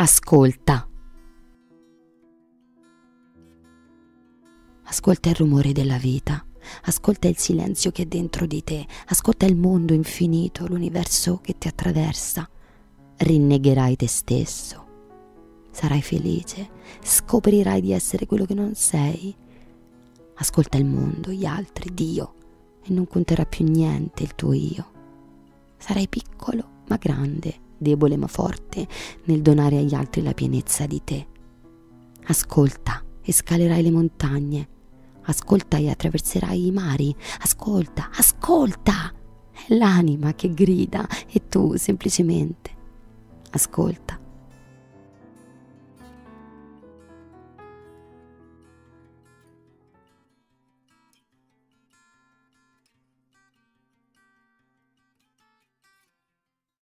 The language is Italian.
Ascolta. Ascolta il rumore della vita, ascolta il silenzio che è dentro di te, ascolta il mondo infinito, l'universo che ti attraversa. Rinnegherai te stesso, sarai felice, scoprirai di essere quello che non sei. Ascolta il mondo, gli altri, Dio, e non conterà più niente il tuo io. Sarai piccolo ma grande, debole ma forte nel donare agli altri la pienezza di te. Ascolta e scalerai le montagne. Ascolta e attraverserai i mari, ascolta, ascolta, è l'anima che grida e tu semplicemente ascolta